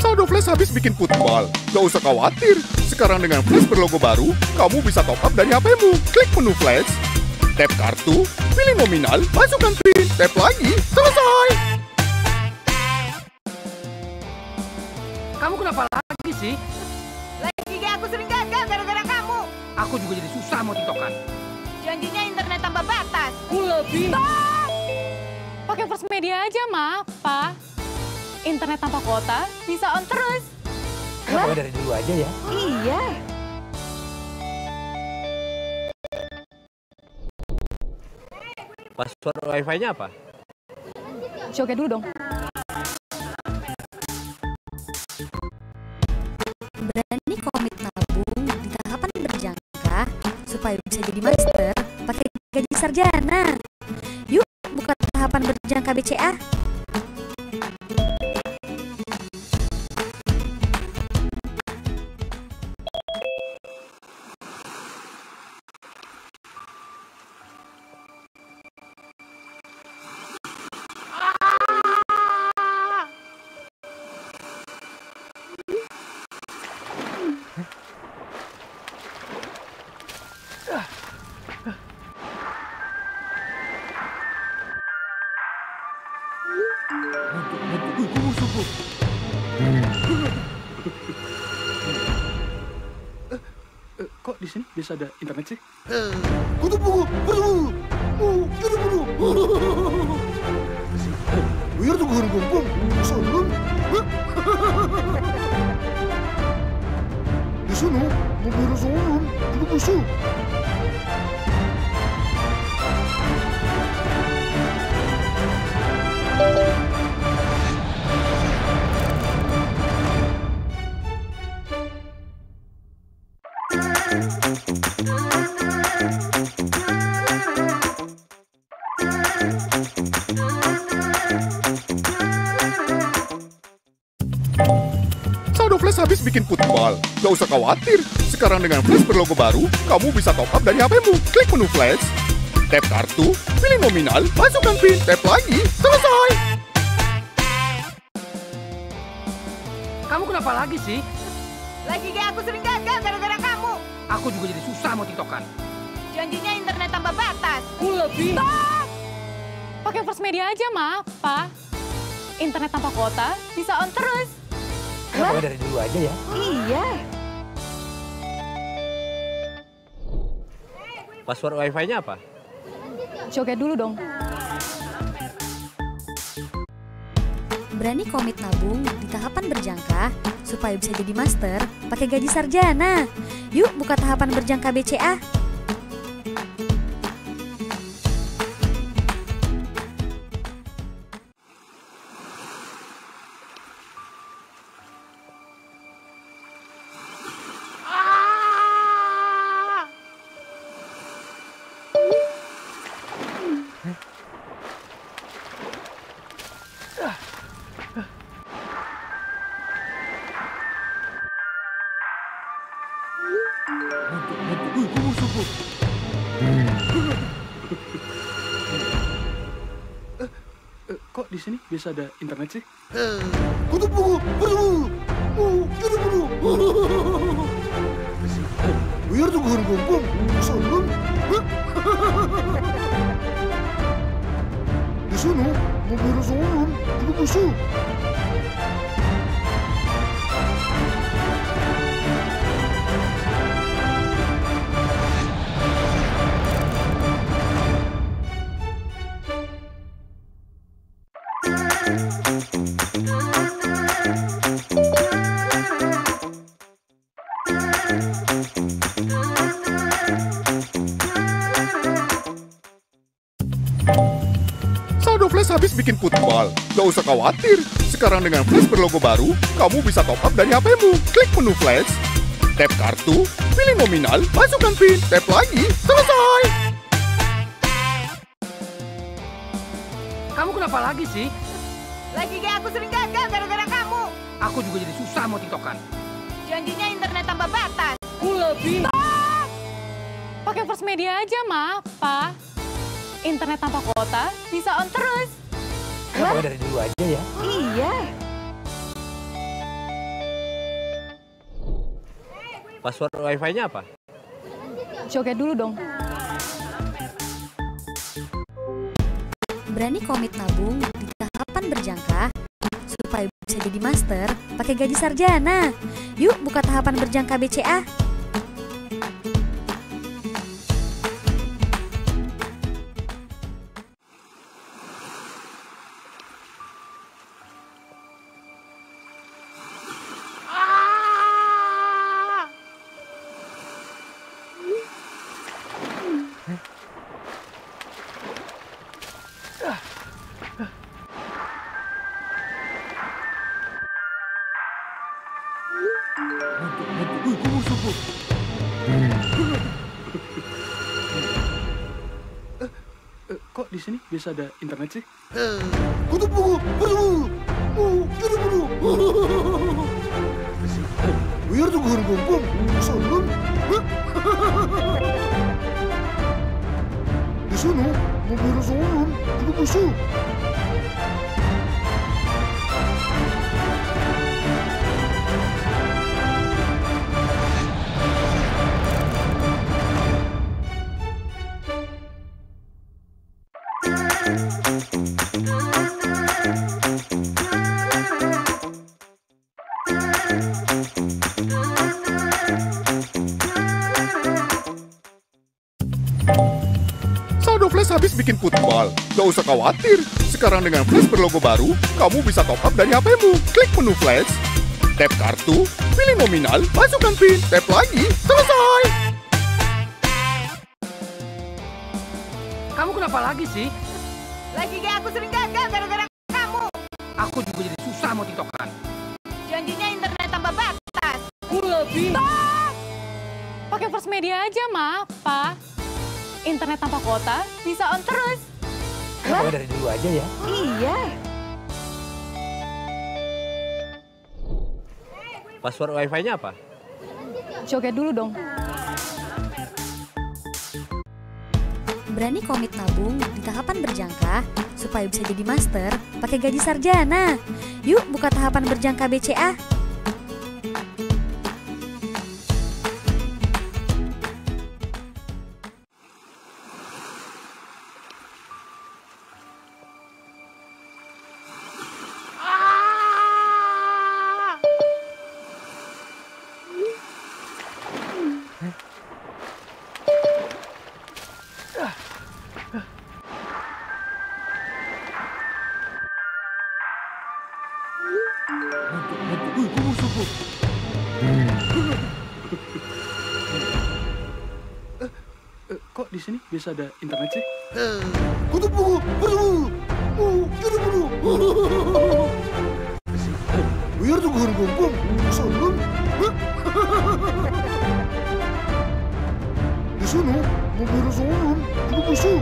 Saldo Flash habis bikin football. Gak usah khawatir. Sekarang dengan Flash berlogo baru, kamu bisa top up dari HP-mu. Klik menu Flash, tap kartu, pilih nominal, masukkan PIN, tap lagi, selesai. Kamu kenapa lagi sih? Lagi gak aku sering gagal gara-gara kamu. Aku juga jadi susah mau tiktokan. Janjinya internet tambah batas. Aku lebih. Pakai First Media aja, Ma, Pa. Internet tanpa kuota bisa on terus. Kenapa dari dulu aja ya? Iya. Password wifi-nya apa? Joget dulu dong. Berani komit nabung di tahapan berjangka supaya bisa jadi master pakai gaji sarjana. Yuk buka tahapan berjangka BCA. Kok di sini bisa ada internet sih? Kutu buku, kutu buku, kutu buku. Biar tuh gue gumpung, soalnya. Di sana, mobil soalnya juga busuk. Saldo football. Gak usah khawatir. Sekarang dengan Flash berlogo baru, kamu bisa top up dari HP-mu. Klik menu Flash, tap kartu, pilih nominal, masukkan PIN, tap lagi, selesai. Kamu kenapa lagi sih? Lagi gak aku sering gagal gara-gara kamu. Aku juga jadi susah mau tiktokan. Janjinya internet tambah batas. Aku lebih. Pakai First Media aja, Ma, Pa. Internet tanpa kuota bisa on terus. Kenapa dari dulu aja ya? Iya. Password wifi-nya apa? Joget dulu dong. Berani komit nabung di tahapan berjangka supaya bisa jadi master pakai gaji sarjana. Yuk buka tahapan berjangka BCA. Kok di sini bisa ada internet sih? Kutu buku, kutu buku, kutu buku. Biar tuh gue gumpung, soalnya. Di sana, mobil soalnya juga busuk. Bikin football. Gak usah khawatir. Sekarang dengan Flash berlogo baru, kamu bisa top up dari HP-mu. Klik menu Flash, tap kartu, pilih nominal, masukkan PIN, tap lagi, selesai. Kamu kenapa lagi sih? Lagi gak aku sering gagal gara-gara kamu. Aku juga jadi susah mau tiktokan. Janjinya internet tambah batas. Aku lebih. Pakai First Media aja, Ma, Pa. Internet tanpa kuota bisa on terus. Kenapa dari dulu aja ya? Iya. Password wifi-nya apa? Joget dulu dong. Berani komit nabung di tahapan berjangka supaya bisa jadi master pakai gaji sarjana. Yuk buka tahapan berjangka BCA. Kok di sini bisa ada internet sih? Kutu buku, kutu buku, kutu buku. Biar tuh gue gumpung, solum. Di sana, mobil solum, juga busuk. Gak usah khawatir. Sekarang dengan Flash berlogo baru, kamu bisa top up dari HP-mu. Klik menu Flash, tap kartu, pilih nominal, masukkan PIN, tap lagi, selesai. Kamu kenapa lagi sih? Lagi gak aku sering gagal gara-gara kamu. Aku juga jadi susah mau tiktokan. Janjinya internet tambah batas. Aku lebih. Pakai First Media aja, Ma, Pa. Internet tanpa kuota bisa on terus. Kenapa dari dulu aja ya? Iya. Password wifi-nya apa? Joget dulu dong. Berani komit nabung di tahapan berjangka supaya bisa jadi master pakai gaji sarjana. Yuk buka tahapan berjangka BCA. Kok di sini bisa ada internet sih? Kutu buku, kutu buku, kutu buku. Biar tuh gue gumpung, solum. Di sana, mobil solum, juga busuk.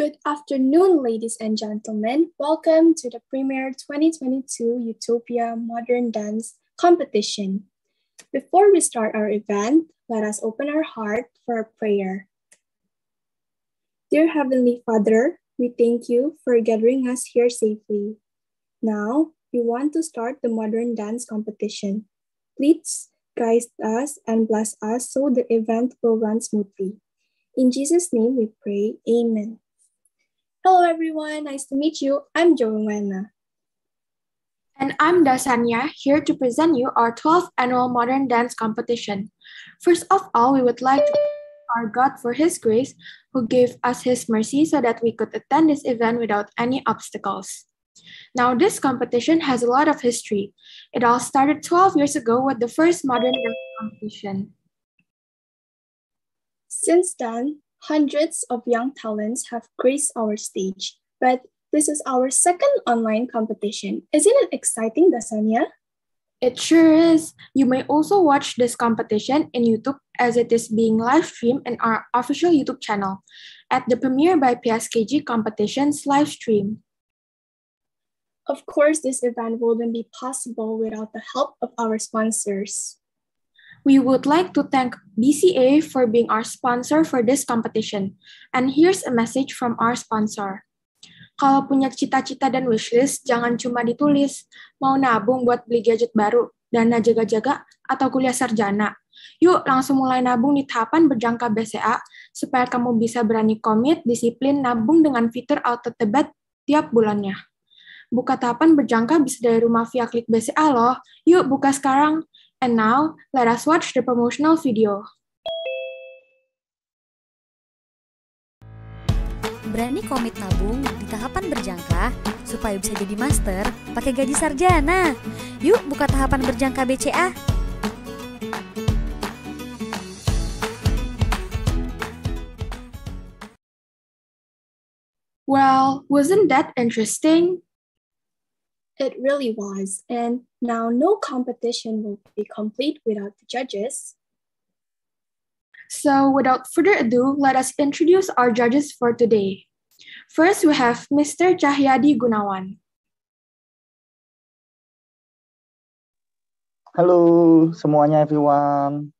Good afternoon, ladies and gentlemen. Welcome to the Premier 2022 Utopia Modern Dance Competition. Before we start our event, let us open our heart for a prayer. Dear Heavenly Father, we thank you for gathering us here safely. Now, we want to start the modern dance competition. Please guide us and bless us so the event will run smoothly. In Jesus' name we pray. Amen. Hello, everyone. Nice to meet you. I'm Joanna. And I'm Dasanya, here to present you our 12th annual modern dance competition. First of all, we would like to thank our God for His grace, who gave us His mercy so that we could attend this event without any obstacles. Now, this competition has a lot of history. It all started 12 years ago with the first modern dance competition. Since then, hundreds of young talents have graced our stage, but this is our second online competition. Isn't it exciting, Dasanya? It sure is. You may also watch this competition in YouTube as it is being live streamed in our official YouTube channel at the Premiere by PSKG competitions live stream. Of course, this event wouldn't be possible without the help of our sponsors. We would like to thank BCA for being our sponsor for this competition. And here's a message from our sponsor. Kalau punya cita-cita dan wishlist, jangan cuma ditulis. Mau nabung buat beli gadget baru, dana jaga-jaga, atau kuliah sarjana. Yuk langsung mulai nabung di tahapan berjangka BCA, supaya kamu bisa berani komit, disiplin, nabung dengan fitur auto tebet tiap bulannya. Buka tahapan berjangka bisa dari rumah via klik BCA loh. Yuk buka sekarang. And now, let us watch the promotional video. Berani komit nabung di tahapan berjangka supaya bisa jadi master pakai gaji sarjana. Yuk buka tahapan berjangka BCA. Well, wasn't that interesting? It really was, and now no competition will be complete without the judges. So, without further ado, let us introduce our judges for today. First, we have Mr. Cahyadi Gunawan. Halo semuanya everyone.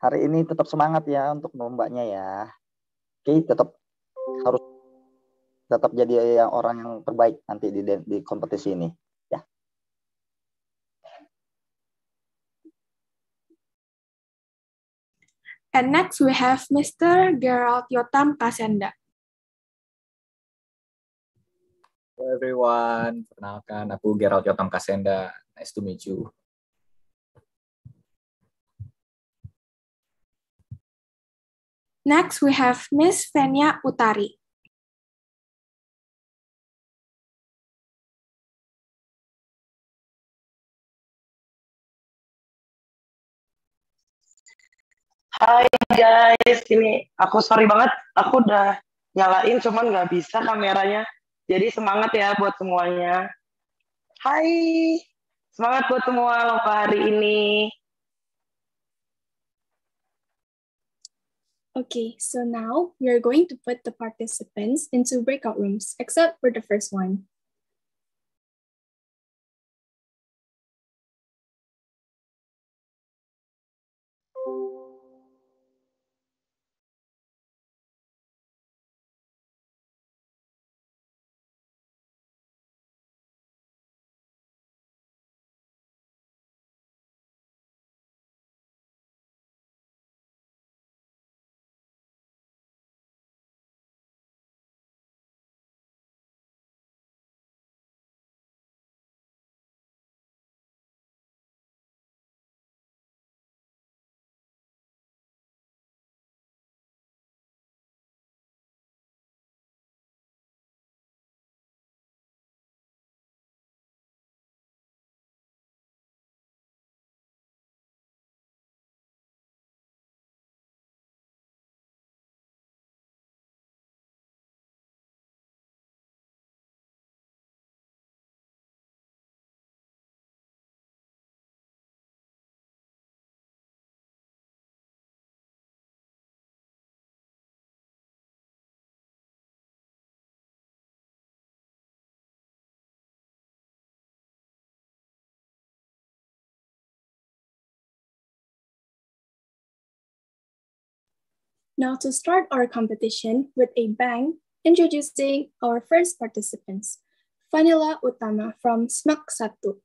Hari ini tetap semangat ya untuk lombanya ya. Oke, tetap harus tetap jadi yang orang yang terbaik nanti di di kompetisi ini. And next we have Mr. Gerald Yotam Kasenda. Hello everyone, perkenalkan aku Gerald Yotam Kasenda. Nice to meet you. Next we have Miss Fenya Utari. Hai guys, ini aku sorry banget, aku udah nyalain cuman nggak bisa kameranya. Jadi semangat ya buat semuanya. Hai, semangat buat semua lomba hari ini. Okay, so now we are going to put the participants into breakout rooms, except for the first one. Now to start our competition with a bang, introducing our first participants, Vanilla Utama from SMAK 1.